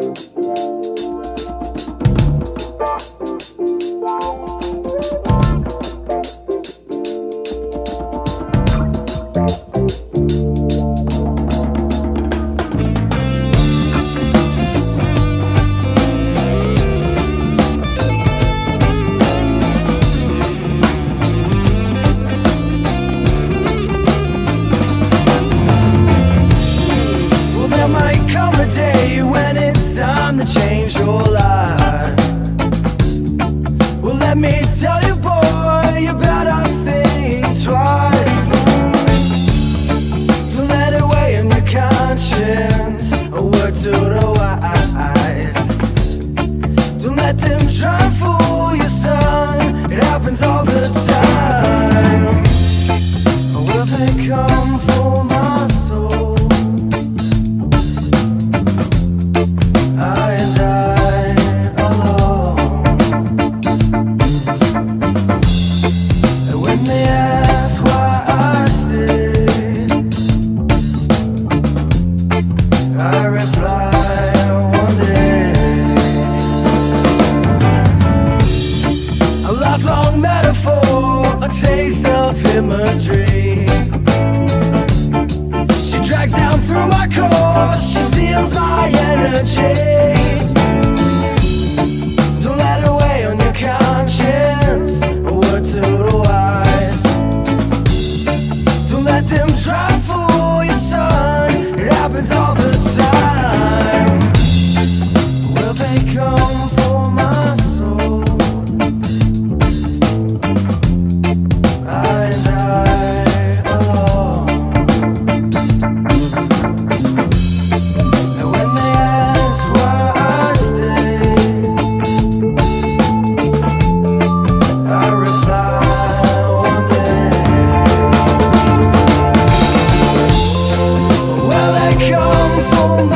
Well, let me tell you, boy, taste of imagery. She drags down through my core, she steals my energy. Don't let her weigh on your conscience, wise. Don't let them for your son, it happens all the time. Will they come? home.